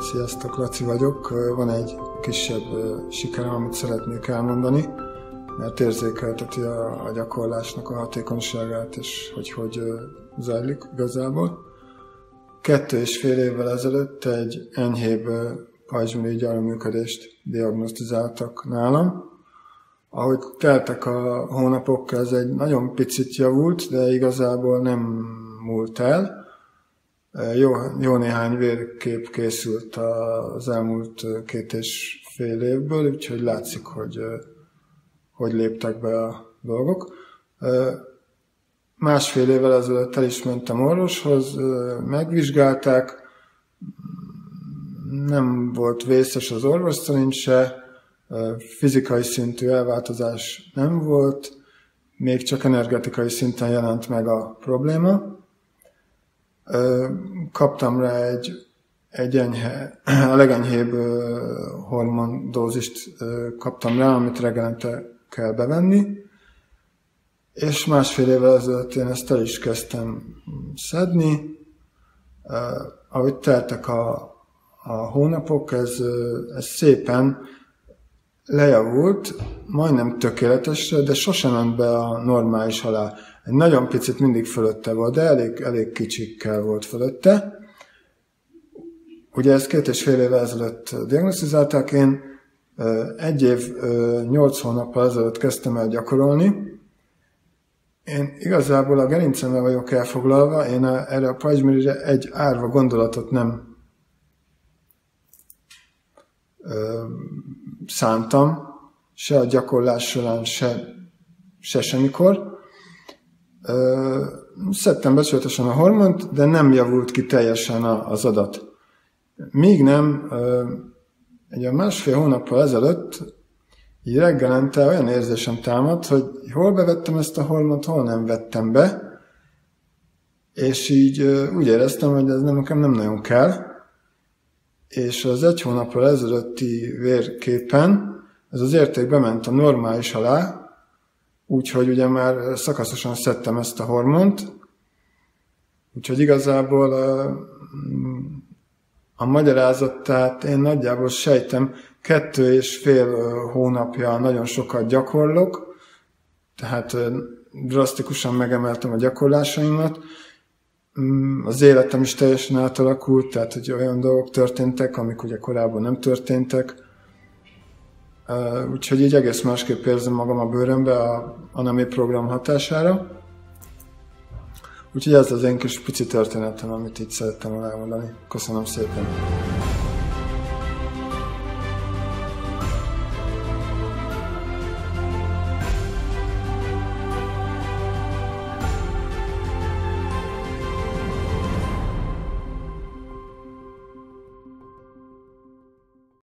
Sziasztok, Laci vagyok. Van egy kisebb sikerem, amit szeretnék elmondani, mert érzékelteti a, a gyakorlásnak a hatékonyságát, és hogy hogy zajlik igazából. Kettő és fél évvel ezelőtt egy enyhébb pajzsmirigy működést diagnosztizáltak nálam. Ahogy teltek a hónapok, ez egy nagyon picit javult, de igazából nem múlt el jó, jó néhány vérkép készült az elmúlt két és fél évből, úgyhogy látszik, hogy hogy léptek be a dolgok. Másfél évvel ezelőtt el is mentem orvoshoz, megvizsgálták, nem volt vészes az orvos szerint se, fizikai szintű elváltozás nem volt, még csak energetikai szinten jelent meg a probléma kaptam rá egy, egy enyhe, a legenyhébb hormondózist kaptam rá, amit reggelente kell bevenni, és másfél évvel ezelőtt én ezt el is kezdtem szedni. Ahogy teltek a, a hónapok, ez, ez szépen lejavult, majdnem tökéletesre, de sosem ment be a normális alá. Egy nagyon picit mindig fölötte volt, de elég, elég kicsikkel volt fölötte. Ugye ezt két és fél évvel ezelőtt diagnosztizálták, én egy év, nyolc hónappal ezelőtt kezdtem el gyakorolni. Én igazából a gerincemmel vagyok elfoglalva, én erre a pajzsmérire egy árva gondolatot nem szántam, se a gyakorlás során, se, se semmikor. Szedtem becsületesen a hormont, de nem javult ki teljesen az adat. Míg nem, egy a másfél hónappal ezelőtt, így reggelente olyan érzésem támadt, hogy hol bevettem ezt a hormont, hol nem vettem be, és így úgy éreztem, hogy ez nem, nekem nem nagyon kell, és az egy hónappal ezelőtti vérképen ez az érték bement a normális alá, Úgyhogy ugye már szakaszosan szedtem ezt a hormont, úgyhogy igazából a, a magyarázatát én nagyjából sejtem, kettő és fél hónapja nagyon sokat gyakorlok, tehát drasztikusan megemeltem a gyakorlásaimat, az életem is teljesen átalakult, tehát hogy olyan dolgok történtek, amik ugye korábban nem történtek, úgyhogy így egész másképp érzem magam a bőrömbe a Anami program hatására. Úgyhogy ez az én kis pici történetem, amit itt szerettem elmondani. Köszönöm szépen!